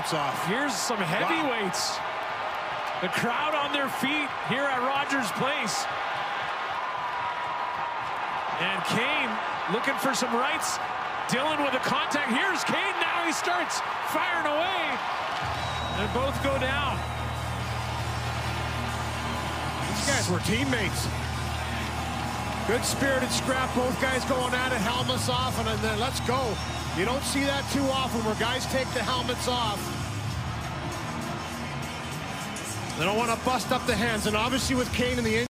Off. Here's some heavyweights. The crowd on their feet here at Rogers Place. And Kane looking for some rights. Dillon with a contact. Here's Kane now. He starts firing away. And both go down. These guys were teammates. Good spirited scrap. Both guys going at it. Helmets off. And then let's go. You don't see that too often where guys take the helmets off. They don't want to bust up the hands. And obviously with Kane in the